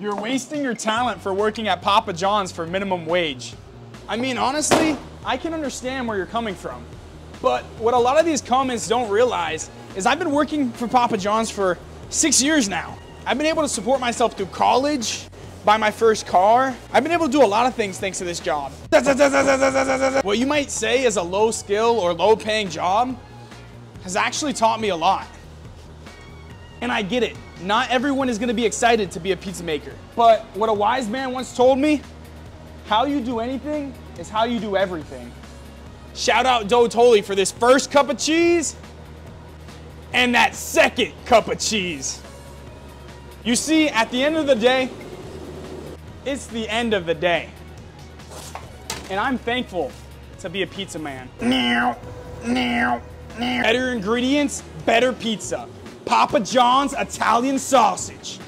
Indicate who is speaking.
Speaker 1: You're wasting your talent for working at Papa John's for minimum wage. I mean, honestly, I can understand where you're coming from. But what a lot of these comments don't realize is I've been working for Papa John's for six years now. I've been able to support myself through college, buy my first car. I've been able to do a lot of things thanks to this job. What you might say is a low skill or low paying job has actually taught me a lot. And I get it. Not everyone is gonna be excited to be a pizza maker. But what a wise man once told me, how you do anything is how you do everything. Shout out Doe Toley for this first cup of cheese and that second cup of cheese. You see, at the end of the day, it's the end of the day. And I'm thankful to be a pizza man. Now, now, now. Better ingredients, better pizza. Papa John's Italian sausage.